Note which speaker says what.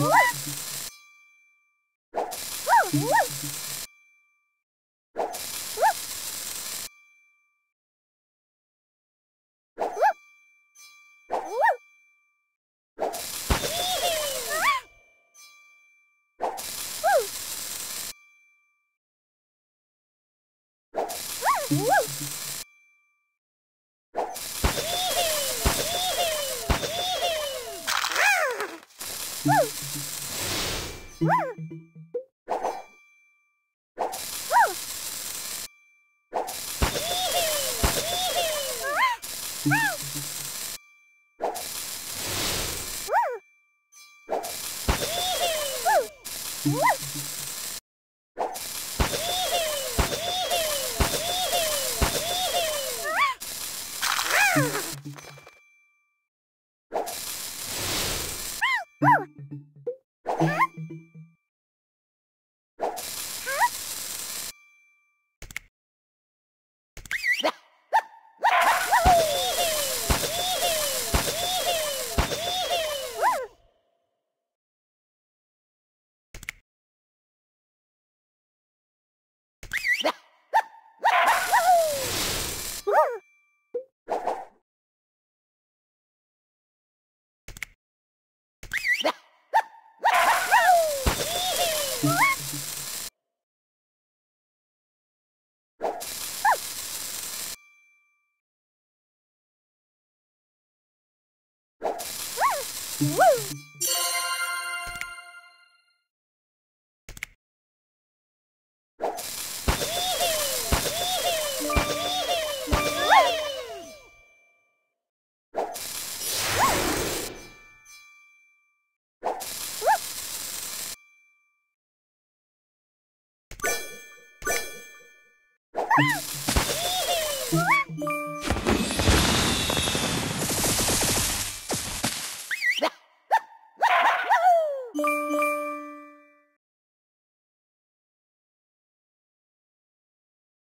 Speaker 1: Woo! Ah! Woo! Woo!